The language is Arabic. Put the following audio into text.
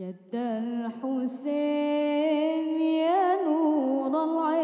جد الحسين يا نور العين.